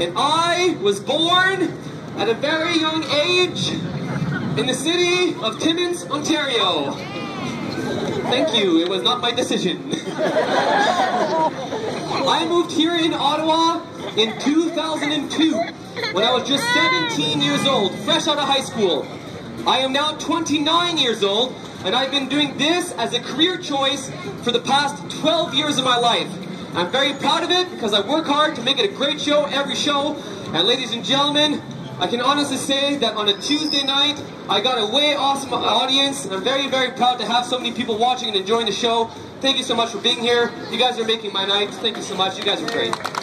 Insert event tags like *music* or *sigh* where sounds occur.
And I was born at a very young age in the city of Timmins, Ontario. Thank you, it was not my decision. *laughs* I moved here in Ottawa in 2002 when I was just 17 years old, fresh out of high school. I am now 29 years old and I've been doing this as a career choice for the past 12 years of my life. I'm very proud of it because I work hard to make it a great show every show. And ladies and gentlemen, I can honestly say that on a Tuesday night, I got a way awesome audience. I'm very, very proud to have so many people watching and enjoying the show. Thank you so much for being here. You guys are making my night. Thank you so much. You guys are great.